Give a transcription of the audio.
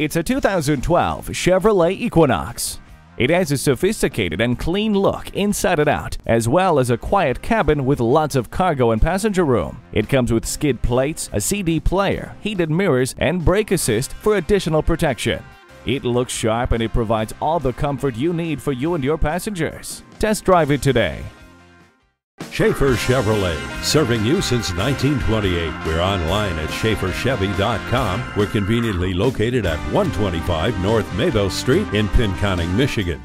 It's a 2012 Chevrolet Equinox. It has a sophisticated and clean look inside and out, as well as a quiet cabin with lots of cargo and passenger room. It comes with skid plates, a CD player, heated mirrors, and brake assist for additional protection. It looks sharp and it provides all the comfort you need for you and your passengers. Test drive it today. Schafer Chevrolet, serving you since 1928. We're online at schaferchevy.com. We're conveniently located at 125 North Mable Street in Pinconning, Michigan.